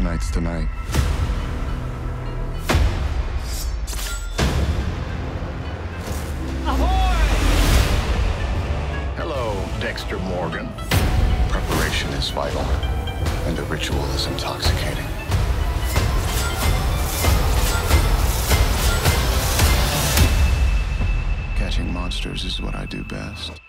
Tonight's tonight. Ahoy! Hello, Dexter Morgan. Preparation is vital, and the ritual is intoxicating. Catching monsters is what I do best.